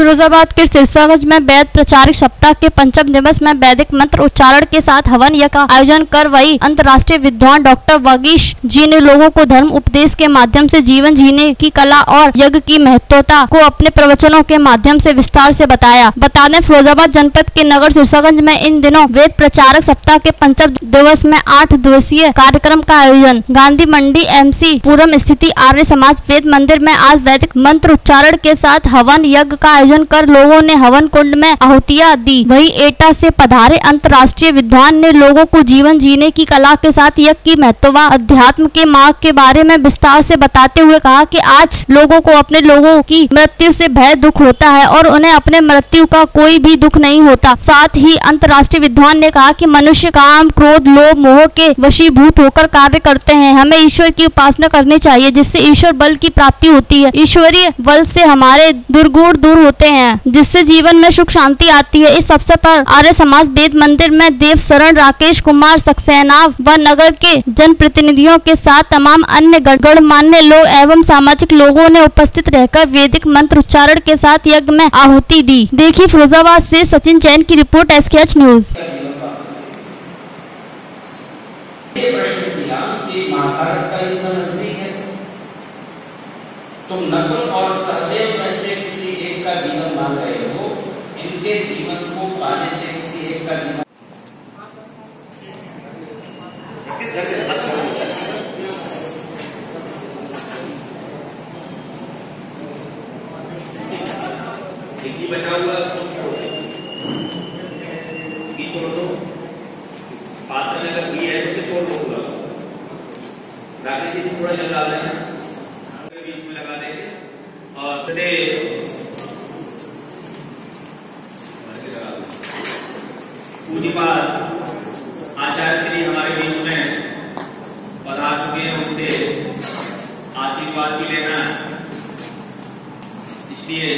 फिरोजाबाद के सिरसागंज में वैद प्रचारिक सप्ताह के पंचम दिवस में वैदिक मंत्र उच्चारण के साथ हवन यज्ञ का आयोजन कर वही अंतर्राष्ट्रीय विद्वान डॉक्टर वगीश जी ने लोगों को धर्म उपदेश के माध्यम से जीवन जीने की कला और यज्ञ की महत्वता को अपने प्रवचनों के माध्यम से विस्तार से बताया। बता दें फिरोजाबाद जनपद के नगर सिरसागंज में इन दिनों वेद प्रचारक सप्ताह के पंचम दिवस में आठ दिवसीय कार्यक्रम का आयोजन। गांधी मंडी एमसी पूरम स्थिति आर्य समाज वेद मंदिर में आज वैदिक मंत्र उच्चारण के साथ हवन यज्ञ का आयोजन कर लोगों ने हवन कुंड में आहुतियाँ दी। वही एटा से पधारे अंतर्राष्ट्रीय विद्वान ने लोगों को जीवन जीने की कला के साथ यज्ञ की महत्व अध्यात्म के मार्ग के बारे में विस्तार से बताते हुए कहा कि आज लोगों को अपने लोगों की मृत्यु से भय दुख होता है और उन्हें अपने मृत्यु का कोई भी दुख नहीं होता। साथ ही अंतर्राष्ट्रीय विद्वान ने कहा कि मनुष्य काम, क्रोध, लोभ, मोह के वशीभूत होकर कार्य करते हैं। हमें ईश्वर की उपासना करनी चाहिए, जिससे ईश्वर बल की प्राप्ति होती है। ईश्वरीय बल से हमारे दुर्गुण दूर होते हैं, जिससे जीवन में सुख शांति आती है। इस अवसर पर आर्य समाज वेद मंदिर में देव शरण राकेश कुमार सक्सेना व नगर के जन प्रतिनिधियों के साथ तमाम अन्य गणमान्य लोग एवं सामाजिक लोगों ने उपस्थित रहकर वैदिक मंत्र उच्चारण के साथ यज्ञ में आहुति दी। देखिए फिरोजाबाद से सचिन जैन की रिपोर्ट एस न्यूज़। प्रश्न कि नज़दीक है। तुम नकुल और सहदेव में से किसी एक का जीवन मान रहे हो, इनके जीवन को पाने से किसी एक का जीवन बचा हुआ छोड़ दो। पात्र में अगर ये है, उसे पूरा राकेश जी, थोड़ा जल डाल देना बीच में लगा देंगे। और फिर पूज्यपाद आचार्य श्री हमारे बीच में पधार चुके हैं, उनसे आशीर्वाद भी लेना इसलिए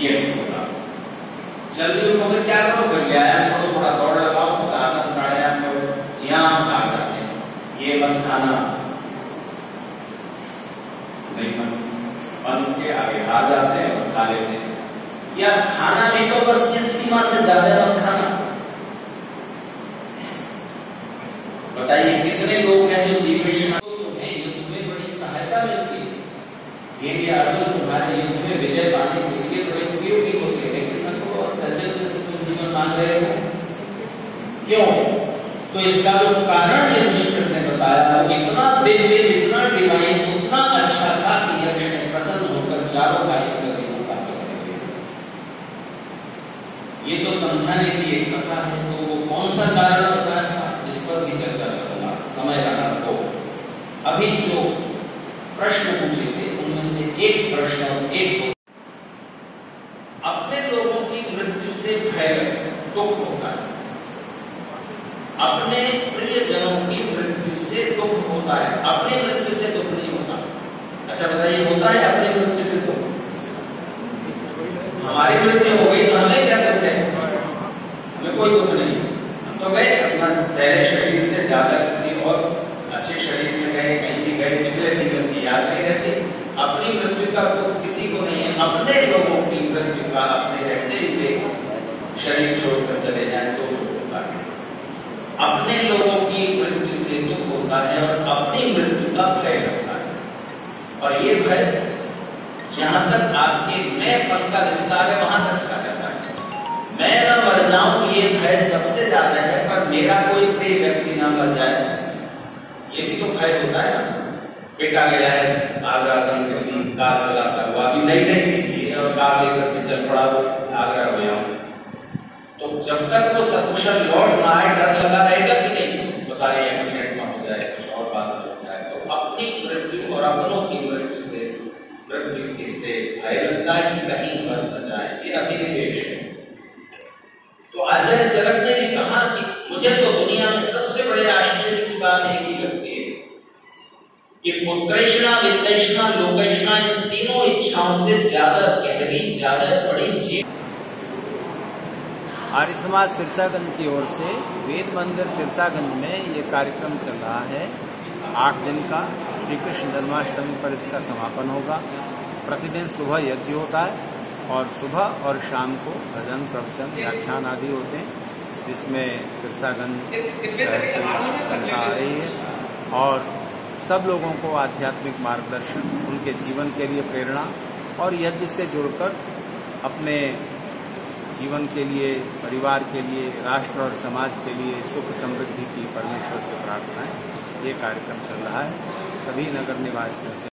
ये नहीं होगा जल्दी उठो, फिर क्या करो? फिर व्यायाम करो, थोड़ा दौड़ लगाओ कुछ आसन प्राणायाम करो यहाँ हम काम करते हैं। ये मत खाना। नहीं मन के आगे आ जाते हैं और खा लेते हैं। या खाना भी तो बस इस सीमा से ज़्यादा मत खाना। बताइए, कितने लोग हैं जो जीवेश तो तुम्हें युद्ध में बड़ी सहायता मिलती है? ये अर्जुन तुम्हारे युद्ध में विजय पाने के लिए बड़े उपयोगी होते हैं लेकिन मैं तो और सज्जन में से तुम जीवन मान रहे हो? क्यों? तो इसका जो कारण युधिष्ठिर ने बताया वो इतना दिव्य इतना डिवाइन उतना अच्छा था कि यक्ष ने प्रसन्न होकर चारों भाइयों का जीवन वापस कर दिया ये तो समझाने की एक कथा है। तो वो कौन सा कारण बताया था जिस पर भी चर्चा करूँगा समय रहा तो अभी जो प्रश्न पूछे थे, उनमें से एक प्रश्न एक अपने लोगों की मृत्यु से भय दुख होता है। अपने प्रियजनों की मृत्यु से दुख होता है। अपनी मृत्यु से दुख नहीं होता। अच्छा बताइए, होता है अपनी मृत्यु से दुख? हमारी मृत्यु हो गई तो हमें क्या करते हैं? हमें कोई दुख नहीं। हम तो गए अपना पहले शरीर से, ज़्यादा किसी और अच्छे शरीर में गए, कहीं भी गए पिछले जीवन की याद नहीं रहती। अपनी मृत्यु का दुख किसी को नहीं है। अपने लोगों की मृत्यु का अपने शरीर छोड़कर चले जाए तो होता है। अपने लोगों की मृत्यु से दुख होता है और अपनी मृत्यु का भय लगता है। और ये भय जहाँ तक आपके मैं पन का विस्तार है, वहाँ तक चला जाता है। मैं न मर जाऊँ, ये भय सबसे ज़्यादा है, पर मेरा कोई प्रिय व्यक्ति ना मर जाए। ये भी तो भय होता है। बेटा गया है, आगरा कहीं कार चलाता हुआ, अभी नई नई सीखी है और कार लेकर के चल पड़ा, आगरा गया तो जब तक वो सकुशल लौट ना आए डर लगा रहेगा कि नहीं? बता रहे एक्सीडेंट में हो जाए, कुछ और बात हो जाए तो अपनी मृत्यु और अपनों की मृत्यु से, मृत्यु के से भय लगता है कि कहीं मर न जाए, ये अभिनिवेश है। तो अजय चरक ने भी कहा कि मुझे तो दुनिया में सबसे बड़े आश्चर्य की बात एक ही लगती है कि पुत्रेषणा विदेशना लोकेशना इन तीनों इच्छाओं से ज़्यादा गहरी, ज़्यादा बड़ी जीव आर्य समाज सिरसागंज की ओर से वेद मंदिर सिरसागंज में ये कार्यक्रम चल रहा है। आठ दिन का श्री कृष्ण जन्माष्टमी पर इसका समापन होगा। प्रतिदिन सुबह यज्ञ होता है और सुबह और शाम को भजन, प्रवचन, व्याख्यान आदि होते हैं, जिसमें सिरसागंज आ रही है। और सब लोगों को आध्यात्मिक मार्गदर्शन, उनके जीवन के लिए प्रेरणा और यज्ञ से जुड़कर अपने जीवन के लिए, परिवार के लिए, राष्ट्र और समाज के लिए सुख समृद्धि की परमेश्वर से प्रार्थनाएँ। ये कार्यक्रम चल रहा है। सभी नगर निवासियों से